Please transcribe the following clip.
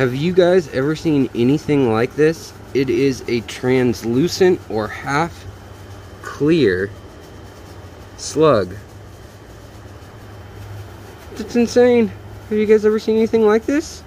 Have you guys ever seen anything like this? It is a translucent or half clear slug. That's insane. Have you guys ever seen anything like this?